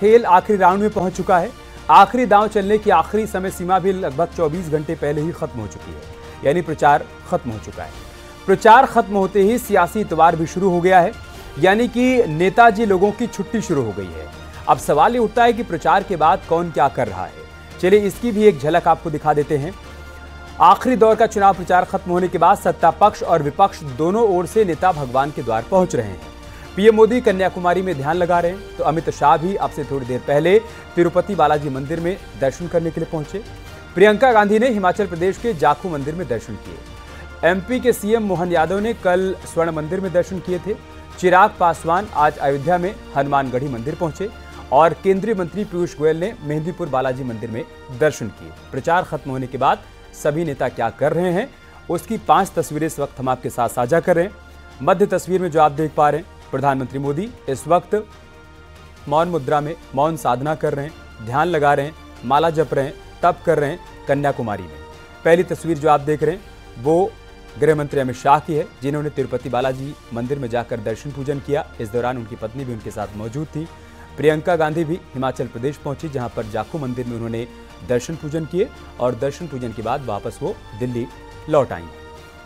खेल आखिरी राउंड में पहुँच चुका है। आखिरी दांव चलने की आखिरी समय सीमा भी लगभग 24 घंटे पहले ही खत्म हो चुकी है। यानी प्रचार खत्म हो चुका है। प्रचार खत्म होते ही सियासी इतवार भी शुरू हो गया है। यानी कि नेताजी लोगों की छुट्टी शुरू हो गई है। अब सवाल ये उठता है कि प्रचार के बाद कौन क्या कर रहा है? चलिए इसकी भी एक झलक आपको दिखा देते हैं। आखिरी दौर का चुनाव प्रचार खत्म होने के बाद सत्ता पक्ष और विपक्ष दोनों ओर से नेता भगवान के द्वार पहुँच रहे हैं। पीएम मोदी कन्याकुमारी में ध्यान लगा रहे हैं तो अमित शाह भी अब से थोड़ी देर पहले तिरुपति बालाजी मंदिर में दर्शन करने के लिए पहुँचे। प्रियंका गांधी ने हिमाचल प्रदेश के जाखू मंदिर में दर्शन किए। एमपी के सीएम मोहन यादव ने कल स्वर्ण मंदिर में दर्शन किए थे। चिराग पासवान आज अयोध्या में हनुमानगढ़ी मंदिर पहुँचे और केंद्रीय मंत्री पीयूष गोयल ने मेहंदीपुर बालाजी मंदिर में दर्शन किए। प्रचार खत्म होने के बाद सभी नेता क्या कर रहे हैं, उसकी पाँच तस्वीरें इस वक्त हम आपके साथ साझा कर रहे हैं। मध्य तस्वीर में जो आप देख पा रहे हैं प्रधानमंत्री मोदी इस वक्त मौन मुद्रा में मौन साधना कर रहे हैं, ध्यान लगा रहे हैं, माला जप रहे हैं, तप कर रहे हैं कन्याकुमारी में। पहली तस्वीर जो आप देख रहे हैं, वो गृह मंत्री अमित शाह की है, जिन्होंने तिरुपति बालाजी मंदिर में जाकर दर्शन पूजन किया। इस दौरान उनकी पत्नी भी उनके साथ मौजूद थी। प्रियंका गांधी भी हिमाचल प्रदेश पहुँची, जहाँ पर जाखू मंदिर में उन्होंने दर्शन पूजन किए और दर्शन पूजन के बाद वापस वो दिल्ली लौट आई।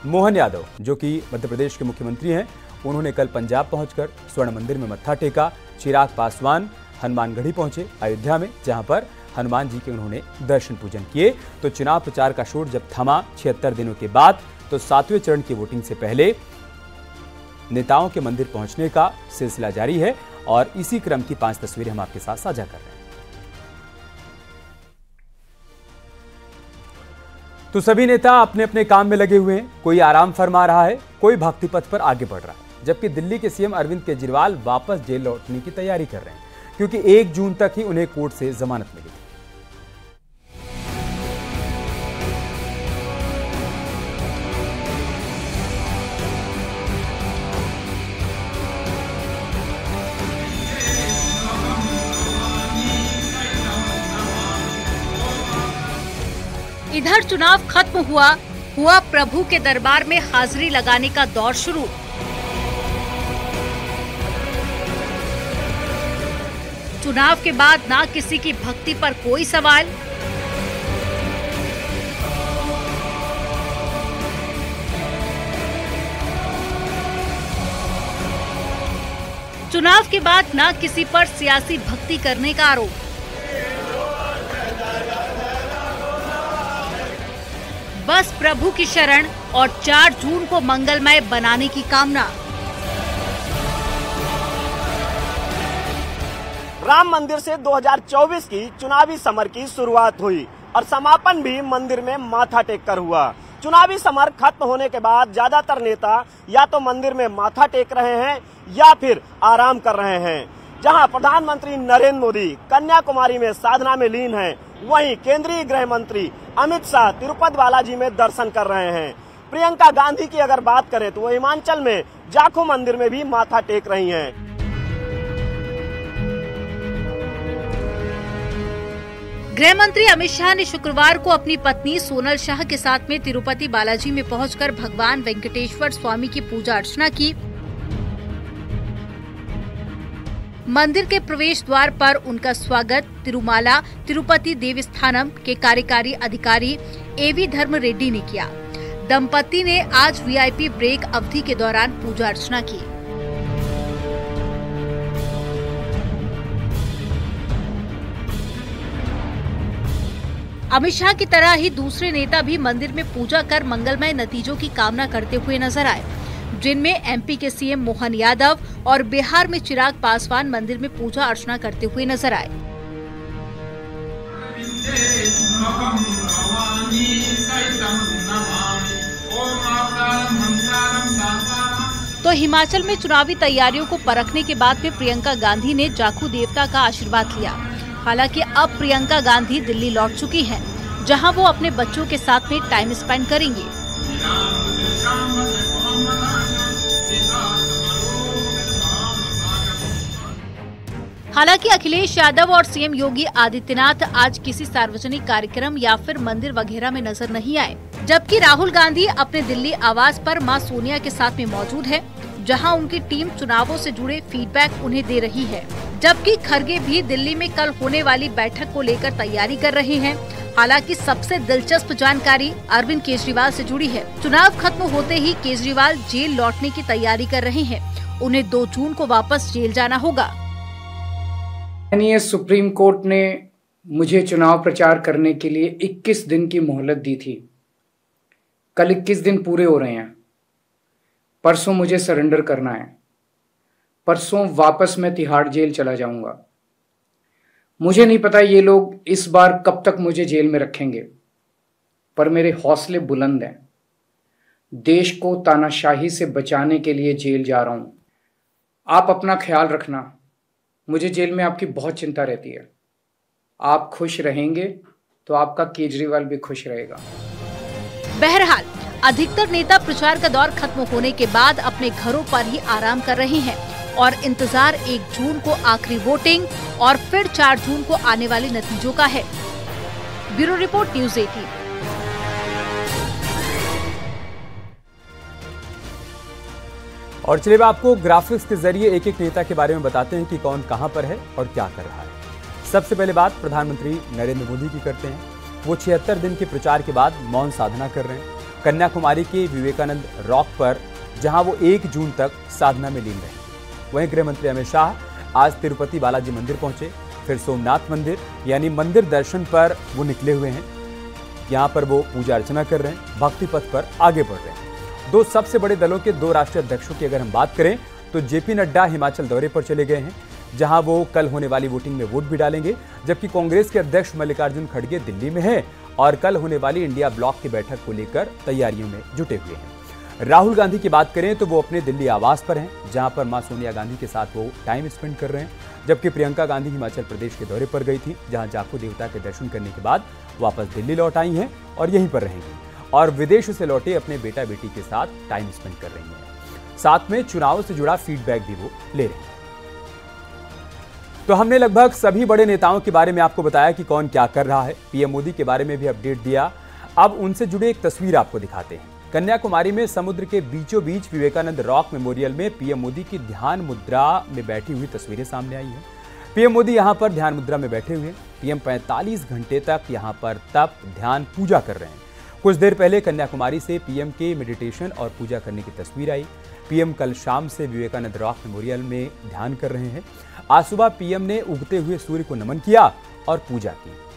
मोहन यादव, जो कि मध्य प्रदेश के मुख्यमंत्री हैं उन्होंने कल पंजाब पहुंचकर स्वर्ण मंदिर में मत्था टेका। चिराग पासवान हनुमानगढ़ी पहुँचे अयोध्या में, जहाँ पर हनुमान जी के उन्होंने दर्शन पूजन किए। तो चुनाव प्रचार का शोर जब थमा छिहत्तर दिनों के बाद तो सातवें चरण की वोटिंग से पहले नेताओं के मंदिर पहुँचने का सिलसिला जारी है और इसी क्रम की पाँच तस्वीरें हम आपके साथ साझा कर रहे हैं। तो सभी नेता अपने अपने काम में लगे हुए हैं। कोई आराम फरमा रहा है, कोई भक्ति पथ पर आगे बढ़ रहा है। जबकि दिल्ली के सीएम अरविंद केजरीवाल वापस जेल लौटने की तैयारी कर रहे हैं, क्योंकि एक जून तक ही उन्हें कोर्ट से जमानत मिली। थी इधर चुनाव खत्म हुआ हुआ प्रभु के दरबार में हाजिरी लगाने का दौर शुरू। चुनाव के बाद ना किसी की भक्ति पर कोई सवाल। चुनाव के बाद ना किसी पर सियासी भक्ति करने का आरोप। बस प्रभु की शरण और 4 जून को मंगलमय बनाने की कामना। राम मंदिर से 2024 की चुनावी समर की शुरुआत हुई और समापन भी मंदिर में माथा टेक कर हुआ। चुनावी समर खत्म होने के बाद ज़्यादातर नेता या तो मंदिर में माथा टेक रहे हैं या फिर आराम कर रहे हैं। जहाँ प्रधानमंत्री नरेंद्र मोदी कन्याकुमारी में साधना में लीन हैं, वहीं केंद्रीय गृह मंत्री अमित शाह तिरुपत बालाजी में दर्शन कर रहे हैं। प्रियंका गांधी की अगर बात करें तो वो हिमाचल में जाखू मंदिर में भी माथा टेक रही हैं। गृह मंत्री अमित शाह ने शुक्रवार को अपनी पत्नी सोनल शाह के साथ में तिरुपति बालाजी में पहुंचकर भगवान वेंकटेश्वर स्वामी की पूजा अर्चना की। मंदिर के प्रवेश द्वार पर उनका स्वागत। तिरुमाला, तिरुपति देवस्थानम के कार्यकारी अधिकारी एवी धर्म रेड्डी ने किया। दंपति ने आज वीआईपी ब्रेक अवधि के दौरान पूजा अर्चना की। अमित शाह की तरह ही दूसरे नेता भी मंदिर में पूजा कर मंगलमय नतीजों की कामना करते हुए नज़र आए। जिनमें एमपी के सीएम मोहन यादव और बिहार में चिराग पासवान मंदिर में पूजा अर्चना करते हुए नज़र आए। तो हिमाचल में चुनावी तैयारियों को परखने के बाद में प्रियंका गांधी ने जाखू देवता का आशीर्वाद लिया। हालाँकि अब प्रियंका गांधी दिल्ली लौट चुकी हैं, जहाँ वो अपने बच्चों के साथ में टाइम स्पेंड करेंगी। हालाँकि अखिलेश यादव और सीएम योगी आदित्यनाथ आज किसी सार्वजनिक कार्यक्रम या फिर मंदिर वगैरह में नज़र नहीं आए जबकि राहुल गांधी अपने दिल्ली आवास पर माँ सोनिया के साथ में मौजूद है जहाँ उनकी टीम चुनावों से जुड़े फीडबैक उन्हें दे रही है। जबकि खरगे भी दिल्ली में कल होने वाली बैठक को लेकर तैयारी कर रहे हैं। हालाँकि सबसे दिलचस्प जानकारी अरविंद केजरीवाल से जुड़ी है। चुनाव खत्म होते ही केजरीवाल जेल लौटने की तैयारी कर रहे हैं। उन्हें दो जून को वापस जेल जाना होगा। माननीय सुप्रीम कोर्ट ने मुझे चुनाव प्रचार करने के लिए 21 दिन की मोहलत दी थी। कल 21 दिन पूरे हो रहे हैं। परसों मुझे सरेंडर करना है। परसों वापस मैं तिहाड़ जेल चला जाऊँगा। मुझे नहीं पता ये लोग इस बार कब तक मुझे जेल में रखेंगे, पर मेरे हौसले बुलंद हैं। देश को तानाशाही से बचाने के लिए जेल जा रहा हूँ। आप अपना ख्याल रखना, मुझे जेल में आपकी बहुत चिंता रहती है। आप खुश रहेंगे तो आपका केजरीवाल भी खुश रहेगा। बहरहाल, अधिकतर नेता प्रचार का दौर खत्म होने के बाद अपने घरों पर ही आराम कर रहे हैं। और इंतज़ार एक जून को आखिरी वोटिंग और फिर चार जून को आने वाले नतीजों का है। Bureau report, news eighteen. और चलिए आपको ग्राफिक्स के ज़रिए एक एक नेता के बारे में बताते हैं कि कौन कहाँ पर है और क्या कर रहा है। सबसे पहले बात प्रधानमंत्री नरेंद्र मोदी की करते हैं। वो छिहत्तर दिन के प्रचार के बाद मौन साधना कर रहे हैं। कन्याकुमारी के विवेकानंद रॉक पर, जहाँ वो एक जून तक साधना में लीन रहे। वहीं गृह मंत्री अमित शाह आज तिरुपति बालाजी मंदिर पहुँचे। फिर सोमनाथ मंदिर, यानी मंदिर दर्शन पर वो निकले हुए हैं। यहाँ पर वो पूजा अर्चना कर रहे हैं भक्ति पथ पर आगे बढ़ रहे हैं। दो सबसे बड़े दलों के दो राष्ट्रीय अध्यक्षों की अगर हम बात करें तो जेपी नड्डा हिमाचल दौरे पर चले गए हैं, जहाँ वो कल होने वाली वोटिंग में वोट भी डालेंगे, जबकि कांग्रेस के अध्यक्ष मल्लिकार्जुन खड़गे दिल्ली में हैं और कल होने वाली इंडिया ब्लॉक की बैठक को लेकर तैयारियों में जुटे हुए हैं। राहुल गांधी की बात करें तो वो अपने दिल्ली आवास पर हैं, जहाँ पर माँ सोनिया गांधी के साथ वो टाइम स्पेंड कर रहे हैं, जबकि प्रियंका गांधी हिमाचल प्रदेश के दौरे पर गई थी, जहाँ जाखू देवता के दर्शन करने के बाद वापस दिल्ली लौट आई हैं और यहीं पर रहेंगी और विदेश से लौटे अपने बेटा बेटी के साथ टाइम स्पेंड कर रही हैं। साथ में चुनाव से जुड़ा फीडबैक भी वो ले रहे हैं। तो हमने लगभग सभी बड़े नेताओं के बारे में आपको बताया कि कौन क्या कर रहा है, पीएम मोदी के बारे में भी अपडेट दिया। अब उनसे जुड़े एक तस्वीर आपको दिखाते हैं। कन्याकुमारी में समुद्र के बीचों बीच विवेकानंद रॉक मेमोरियल में पीएम मोदी की ध्यान मुद्रा में बैठी हुई तस्वीरें सामने आई हैं। पीएम मोदी यहाँ पर ध्यान मुद्रा में बैठे हुए पीएम 45 घंटे तक यहाँ पर तप, ध्यान, पूजा कर रहे हैं। कुछ देर पहले कन्याकुमारी से पीएम के मेडिटेशन और पूजा करने की तस्वीर आई। पीएम कल शाम से विवेकानंद रॉक मेमोरियल में ध्यान कर रहे हैं। आज सुबह पीएम ने उगते हुए सूर्य को नमन किया और पूजा की।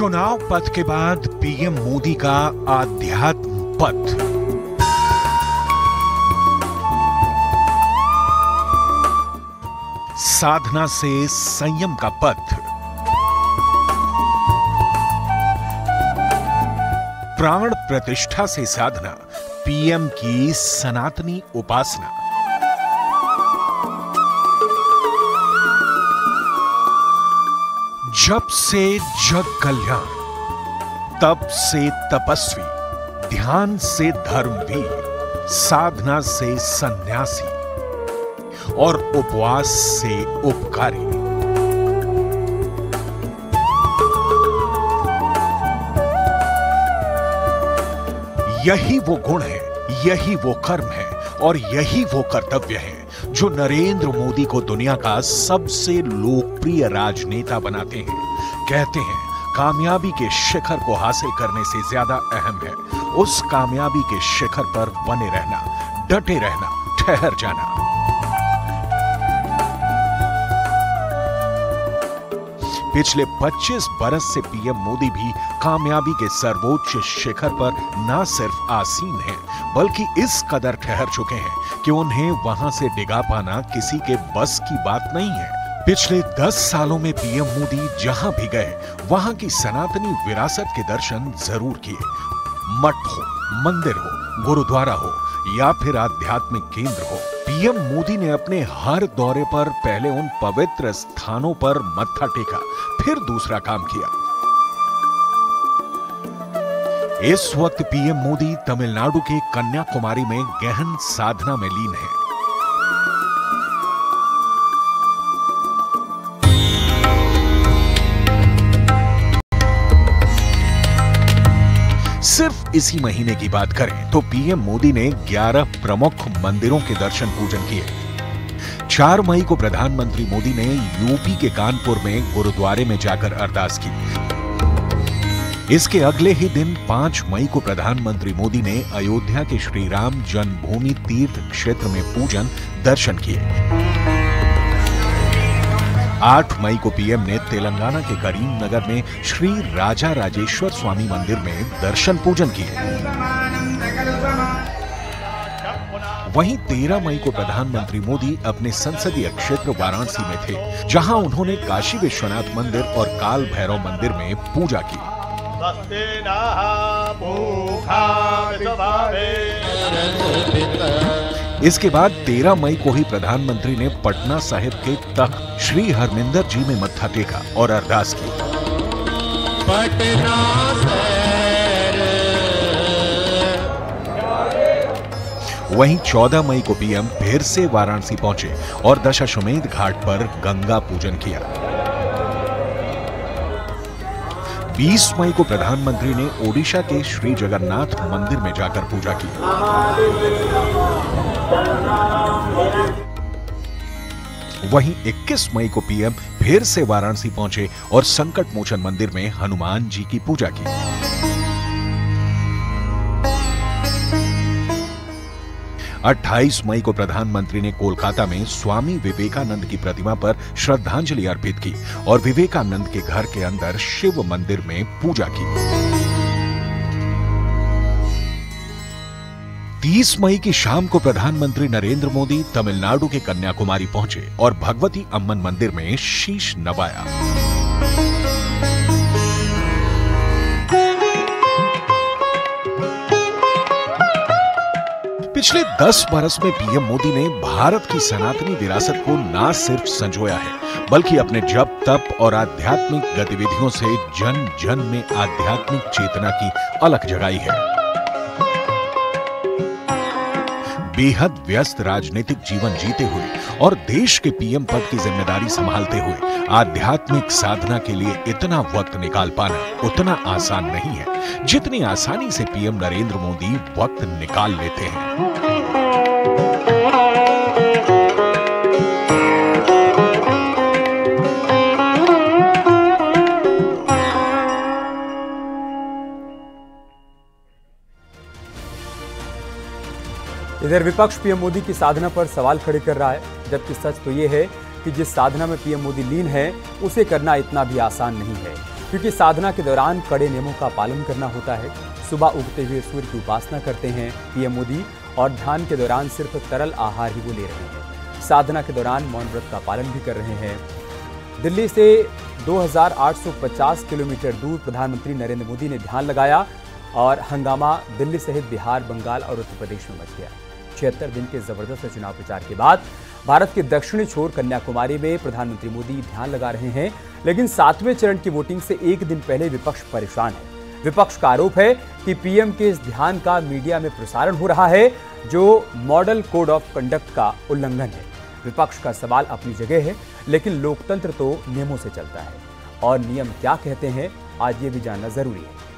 चुनाव पथ के बाद पीएम मोदी का आध्यात्म पथ साधना से संयम का पथ प्राण प्रतिष्ठा से साधना, पीएम की सनातनी उपासना। जब से जग कल्याण तप से तपस्वी, ध्यान से धर्मवीर, साधना से सन्यासी और उपवास से उपकारी। यही वो गुण है, यही वो कर्म है और यही वो कर्तव्य है जो नरेंद्र मोदी को दुनिया का सबसे लोकप्रिय राजनेता बनाते हैं। कहते हैं कामयाबी के शिखर को हासिल करने से ज़्यादा अहम है। उस कामयाबी के शिखर पर बने रहना डटे रहना ठहर जाना। पिछले 25 बरस से पीएम मोदी भी कामयाबी के सर्वोच्च शिखर पर न सिर्फ़ आसीन हैं, बल्कि इस कदर ठहर चुके हैं कि उन्हें वहाँ से डिगा पाना किसी के बस की बात नहीं है। पिछले 10 सालों में पीएम मोदी जहाँ भी गए, वहाँ की सनातनी विरासत के दर्शन ज़रूर किए। मठ हो, मंदिर हो, गुरुद्वारा हो, या फिर आध्यात्मिक केंद्र हो, पीएम मोदी ने अपने हर दौरे पर पहले उन पवित्र स्थानों पर मत्था टेका, फिर दूसरा काम किया। इस वक्त पीएम मोदी तमिलनाडु के कन्याकुमारी में गहन साधना में लीन है। सिर्फ़ इसी महीने की बात करें तो पीएम मोदी ने 11 प्रमुख मंदिरों के दर्शन पूजन किए। 4 मई को प्रधानमंत्री मोदी ने यूपी के कानपुर में गुरुद्वारे में जाकर अरदास की। इसके अगले ही दिन 5 मई को प्रधानमंत्री मोदी ने अयोध्या के श्री राम जन्मभूमि तीर्थ क्षेत्र में पूजन, दर्शन किए। 8 मई को पीएम ने तेलंगाना के करीमनगर में श्री राजा राजेश्वर स्वामी मंदिर में दर्शन पूजन किए। वहीं 13 मई को प्रधानमंत्री मोदी अपने संसदीय क्षेत्र वाराणसी में थे जहाँ उन्होंने काशी विश्वनाथ मंदिर और काल भैरव मंदिर में पूजा की। इसके बाद 13 मई को ही प्रधानमंत्री ने पटना साहिब के तख्त श्री हरमिंदर जी में मत्था टेका और अरदास की। वहीं 14 मई को पीएम फिर से वाराणसी पहुँचे और दशाश्वमेध घाट पर गंगा पूजन किया। 20 मई को प्रधानमंत्री ने ओडिशा के श्री जगन्नाथ मंदिर में जाकर पूजा की। वहीं 21 मई को पीएम फिर से वाराणसी पहुँचे और संकट मोचन मंदिर में हनुमान जी की पूजा की। 28 मई को प्रधानमंत्री ने कोलकाता में स्वामी विवेकानंद की प्रतिमा पर श्रद्धांजलि अर्पित की और विवेकानंद के घर के अंदर शिव मंदिर में पूजा की। 30 मई की शाम को प्रधानमंत्री नरेंद्र मोदी तमिलनाडु के कन्याकुमारी पहुँचे और भगवती अम्मन मंदिर में शीश नवाया। पिछले 10 बरस में पीएम मोदी ने भारत की सनातनी विरासत को न सिर्फ़ संजोया है, बल्कि अपने जप, तप और आध्यात्मिक गतिविधियों से जन जन में आध्यात्मिक चेतना की अलग जगाई है। बेहद व्यस्त राजनीतिक जीवन जीते हुए और देश के पीएम पद की ज़िम्मेदारी संभालते हुए आध्यात्मिक साधना के लिए इतना वक्त निकाल पाना उतना आसान नहीं है। जितनी आसानी से पीएम नरेंद्र मोदी वक्त निकाल लेते हैं। इधर विपक्ष पीएम मोदी की साधना पर सवाल खड़े कर रहा है, जबकि सच तो ये है कि जिस साधना में पीएम मोदी लीन है, उसे करना इतना भी आसान नहीं है। क्योंकि साधना के दौरान कड़े नियमों का पालन करना होता है। सुबह उगते हुए सूर्य की उपासना करते हैं पीएम मोदी और ध्यान के दौरान सिर्फ़ तरल आहार ही वो ले रहे हैं। साधना के दौरान मौन व्रत का पालन भी कर रहे हैं। दिल्ली से 2850 किलोमीटर दूर प्रधानमंत्री नरेंद्र मोदी ने ध्यान लगाया और हंगामा दिल्ली सहित बिहार, बंगाल और उत्तर प्रदेश में मच गया। छिहत्तर दिन के ज़बरदस्त चुनाव प्रचार के बाद भारत के दक्षिणी छोर कन्याकुमारी में प्रधानमंत्री मोदी ध्यान लगा रहे हैं, लेकिन सातवें चरण की वोटिंग से एक दिन पहले विपक्ष परेशान है। विपक्ष का आरोप है कि पीएम के इस ध्यान का मीडिया में प्रसारण हो रहा है, जो मॉडल कोड ऑफ़ कंडक्ट का उल्लंघन है। विपक्ष का सवाल अपनी जगह है, लेकिन लोकतंत्र तो नियमों से चलता है। और नियम क्या कहते हैं, आज ये भी जानना ज़रूरी है।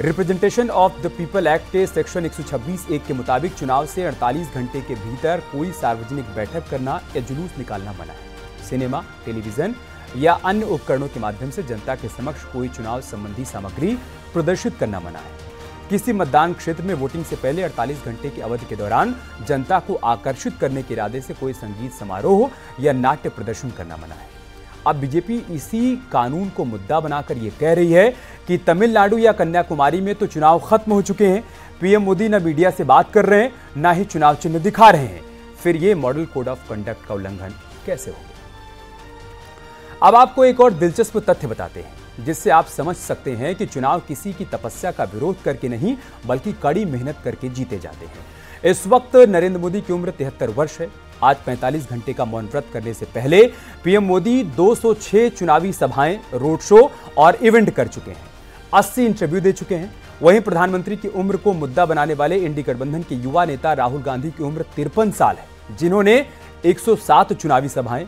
Representation of the people act के सेक्शन 126 एक के मुताबिक चुनाव से 48 घंटे के भीतर कोई सार्वजनिक बैठक करना या जुलूस निकालना मना। है सिनेमा, टेलीविज़न या अन्य उपकरणों के माध्यम से जनता के समक्ष कोई चुनाव संबंधी सामग्री प्रदर्शित करना मना है। किसी मतदान क्षेत्र में वोटिंग से पहले 48 घंटे की अवधि के दौरान जनता को आकर्षित करने के इरादे से कोई संगीत समारोह या नाट्य प्रदर्शन करना मना है। अब बीजेपी इसी कानून को मुद्दा बनाकर यह कह रही है कि तमिलनाडु या कन्याकुमारी में तो चुनाव खत्म हो चुके हैं। पीएम मोदी न मीडिया से बात कर रहे हैं, ना ही चुनाव चिन्ह दिखा रहे हैं। फिर ये मॉडल कोड ऑफ़ कंडक्ट का उल्लंघन कैसे हो गया? अब आपको एक और दिलचस्प तथ्य बताते हैं, जिससे आप समझ सकते हैं कि चुनाव किसी की तपस्या का विरोध करके नहीं, बल्कि कड़ी मेहनत करके जीते जाते हैं। इस वक्त नरेंद्र मोदी की उम्र तिहत्तर वर्ष है। आज 45 घंटे का मौन व्रत करने से पहले पीएम मोदी 206 चुनावी सभाएँ, रोड शो और इवेंट कर चुके हैं। 80 इंटरव्यू दे चुके हैं। वहीं प्रधानमंत्री की उम्र को मुद्दा बनाने वाले इंडी गठबंधन के युवा नेता राहुल गांधी की उम्र तिरपन साल है, जिन्होंने 107 चुनावी सभाएँ,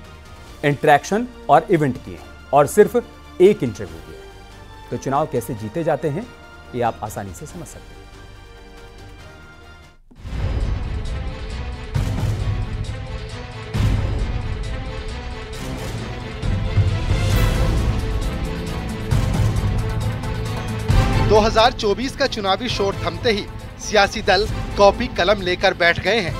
इंट्रैक्शन और इवेंट किए और सिर्फ़ एक इंटरव्यू दिया तो चुनाव कैसे जीते जाते हैं, ये आप आसानी से समझ सकते हैं। दो हज़ार चौबीस का चुनावी शोर थमते ही सियासी दल कॉपी कलम लेकर बैठ गए हैं।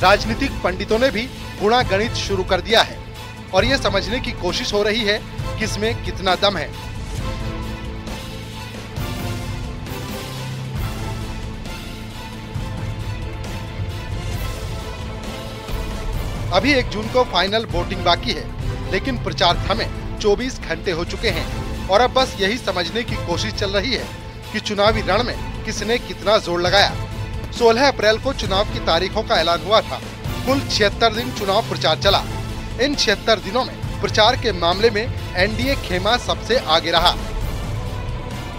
राजनीतिक पंडितों ने भी गुणा गणित शुरू कर दिया है और ये समझने की कोशिश हो रही है कि इसमें कितना दम है। अभी एक जून को फाइनल वोटिंग बाकी है। लेकिन प्रचार थमे 24 घंटे हो चुके हैं और अब बस यही समझने की कोशिश चल रही है कि चुनावी रण में किसने कितना ज़ोर लगाया। 16 अप्रैल को चुनाव की तारीखों का ऐलान हुआ था। कुल छिहत्तर दिन चुनाव प्रचार चला। इन छिहत्तर दिनों में प्रचार के मामले में एनडीए खेमा सबसे आगे रहा।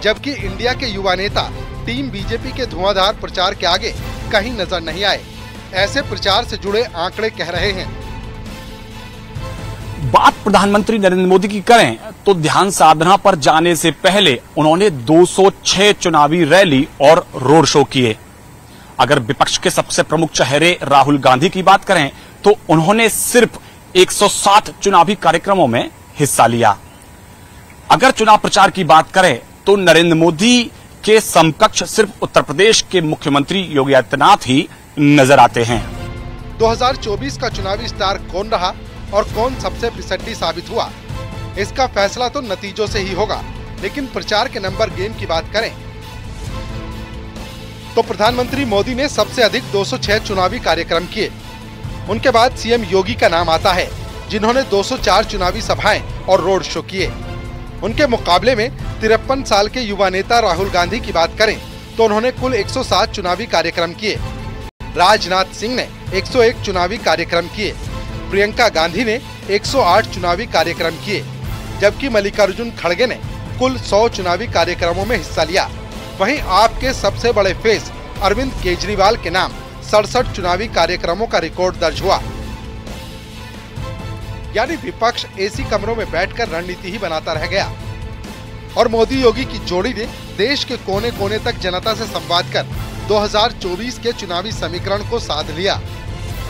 जबकि इंडिया के युवा नेता, टीम बीजेपी के धुआंधार प्रचार के आगे कहीं नज़र नहीं आए। ऐसे प्रचार से जुड़े आंकड़े कह रहे हैं बात प्रधानमंत्री नरेंद्र मोदी की करें तो ध्यान साधना पर जाने से पहले उन्होंने 206 चुनावी रैली और रोड शो किए। अगर विपक्ष के सबसे प्रमुख चेहरे राहुल गांधी की बात करें तो उन्होंने सिर्फ़ 107 चुनावी कार्यक्रमों में हिस्सा लिया। अगर चुनाव प्रचार की बात करें तो नरेंद्र मोदी के समकक्ष सिर्फ़ उत्तर प्रदेश के मुख्यमंत्री योगी आदित्यनाथ ही नज़र आते हैं। 2024 का चुनावी स्टार कौन रहा? और कौन सबसे फिसड्डी साबित हुआ? इसका फैसला तो नतीजों से ही होगा, लेकिन प्रचार के नंबर गेम की बात करें। तो प्रधानमंत्री मोदी ने सबसे अधिक 206 चुनावी कार्यक्रम किए। उनके बाद सीएम योगी का नाम आता है, जिन्होंने 204 चुनावी सभाएँ और रोड शो किए। उनके मुकाबले में तिरपन साल के युवा नेता राहुल गांधी की बात करें तो उन्होंने कुल 107 चुनावी कार्यक्रम किए। राजनाथ सिंह ने 101 चुनावी कार्यक्रम किए। प्रियंका गांधी ने 108 चुनावी कार्यक्रम किए, जबकि मल्लिकार्जुन खड़गे ने कुल 100 चुनावी कार्यक्रमों में हिस्सा लिया। वहीं आपके सबसे बड़े फेस अरविंद केजरीवाल के नाम सड़सठ चुनावी कार्यक्रमों का रिकॉर्ड दर्ज हुआ। यानी विपक्ष एसी कमरों में बैठकर रणनीति ही बनाता रह गया। और मोदी योगी की जोड़ी ने देश के कोने कोने तक जनता से संवाद कर 2024 के चुनावी समीकरण को साध लिया।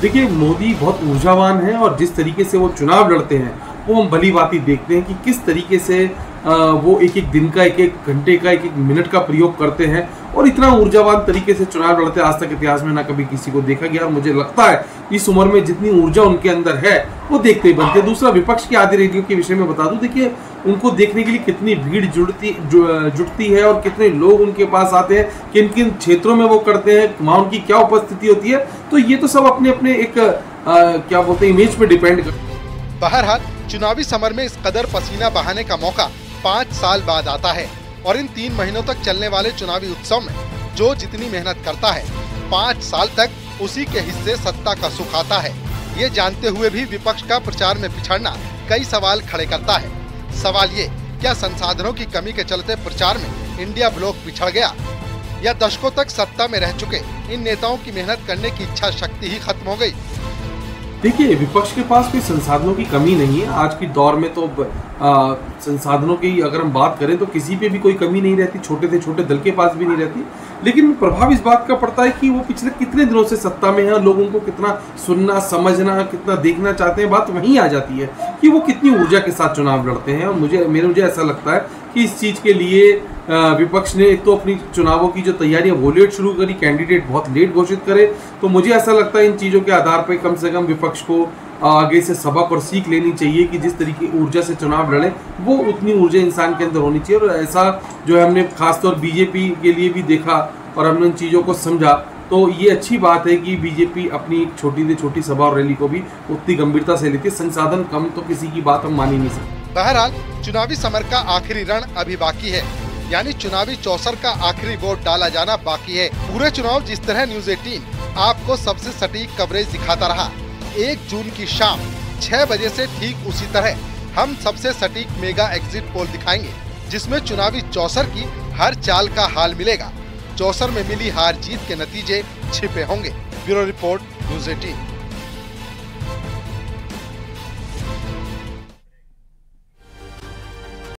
देखिए, मोदी बहुत ऊर्जावान है और जिस तरीके से वो चुनाव लड़ते हैं, वो हम भली बात ही देखते हैं कि किस तरीके से वो एक एक दिन का एक एक घंटे का एक एक मिनट का प्रयोग करते हैं और इतना ऊर्जावान तरीके से चुनाव लड़ते आज तक इतिहास में ना कभी किसी को देखा गया। और मुझे लगता है इस उम्र में जितनी ऊर्जा उनके अंदर है, वो देखते ही बनते हैं। दूसरा, विपक्ष की आदि रेडियो के विषय में बता दूँ, देखिए उनको देखने के लिए कितनी भीड़ जुड़ती जुटती है और कितने लोग उनके पास आते हैं किन किन क्षेत्रों में वो करते हैं वहाँ उनकी क्या उपस्थिति होती है तो ये तो सब अपने अपने एक आ, क्या बोलते हैं इमेज पे डिपेंड कर बहरहाल चुनावी समर में इस कदर पसीना बहाने का मौका पाँच साल बाद आता है और इन तीन महीनों तक चलने वाले चुनावी उत्सव में जो जितनी मेहनत करता है पाँच साल तक उसी के हिस्से सत्ता का सुख आता है। ये जानते हुए भी विपक्ष का प्रचार में पिछड़ना कई सवाल खड़े करता है। सवाल ये क्या संसाधनों की कमी के चलते प्रचार में इंडिया ब्लॉक पिछड़ गया? या दशकों तक सत्ता में रह चुके इन नेताओं की मेहनत करने की इच्छा शक्ति ही खत्म हो गई? देखिए विपक्ष के पास कोई संसाधनों की कमी नहीं है। आज की दौर में तो आ, संसाधनों की अगर हम बात करें तो किसी पे भी कोई कमी नहीं रहती छोटे से छोटे दल के पास भी नहीं रहती। लेकिन प्रभाव इस बात का पड़ता है कि वो पिछले कितने दिनों से सत्ता में है, लोगों को कितना सुनना, समझना, कितना देखना चाहते हैं, बात वहीं आ जाती है कि वो कितनी ऊर्जा के साथ चुनाव लड़ते हैं। और मुझे, मेरे, मुझे ऐसा लगता है कि इस चीज़ के लिए विपक्ष ने एक तो अपनी चुनावों की जो तैयारियाँ, वो लेट शुरू करी, कैंडिडेट बहुत लेट घोषित करे। तो मुझे ऐसा लगता है इन चीज़ों के आधार पर कम से कम विपक्ष को आगे से सबक और सीख लेनी चाहिए कि जिस तरीके ऊर्जा से चुनाव लड़े, वो उतनी ऊर्जा इंसान के अंदर होनी चाहिए। और ऐसा जो है हमने खासतौर बीजेपी के लिए भी देखा और हमने उन चीज़ों को समझा तो ये अच्छी बात है कि बीजेपी अपनी छोटी से छोटी सभा और रैली को भी उतनी गंभीरता से लेती संसाधन कम तो किसी की बात हम मान ही नहीं सकते। बहरहाल, चुनावी समर का आखिरी रण अभी बाकी है। यानी चुनावी चौसर का आखिरी वोट डाला जाना बाकी है। पूरे चुनाव जिस तरह न्यूज़ एटीन आपको सबसे सटीक कवरेज दिखाता रहा। एक जून की शाम छह बजे से ठीक उसी तरह हम सबसे सटीक मेगा एग्जिट पोल दिखाएँगे, जिसमें चुनावी चौसर की हर चाल का हाल मिलेगा। चौसर में मिली हार जीत के नतीजे छिपे होंगे। Bureau report, news eighteen.